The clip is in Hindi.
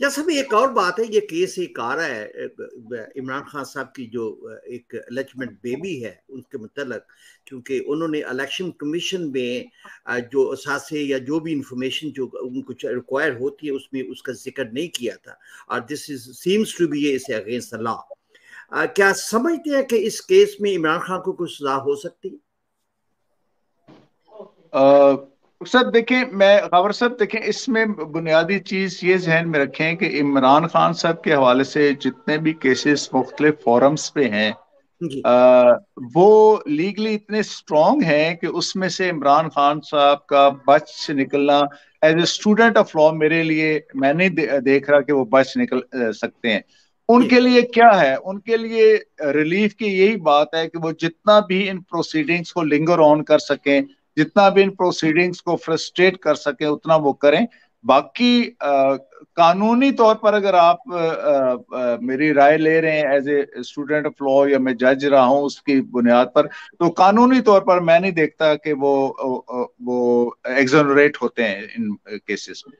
या सब एक और बात है, ये केस एक आ रहा है इमरान खान साहब की जो एक एलेजमेंट बेबी है, उसके मतलब क्योंकि उन्होंने इलेक्शन कमीशन में जो असासे या जो भी इंफॉर्मेशन जो उनको रिक्वायर होती है, उसमें उसका ज़िक्र नहीं किया था। और this is seems to be is against law क्या समझते हैं कि इस केस में इमरान खान को कुछ सजा हो सकती है? सर देखें मैं खबर साहब देखें इसमें बुनियादी चीज़ ये जहन में रखें कि इमरान खान साहब के हवाले से जितने भी केसेस मुख्तलिफ़ फॉरम्स पे हैं आ, वो लीगली इतने स्ट्रॉन्ग हैं कि उसमें से इमरान खान साहब का बच निकलना as a student of law मेरे लिए मैं नहीं दे, देख रहा कि वो बच निकल सकते हैं। उनके लिए क्या है? उनके लिए रिलीफ की यही बात है कि वो जितना भी इन प्रोसीडिंग्स को लिंगर ऑन कर सकें जितना भी इन प्रोसीडिंग्स को फ्रस्ट्रेट कर सके उतना वो करें। बाकी आ, कानूनी तौर पर अगर आप आ, आ, मेरी राय ले रहे हैं as a student of law या मैं जज रहा हूँ उसकी बुनियाद पर तो कानूनी तौर पर मैं नहीं देखता कि वो वो एग्जोनरेट होते हैं इन केसेस में।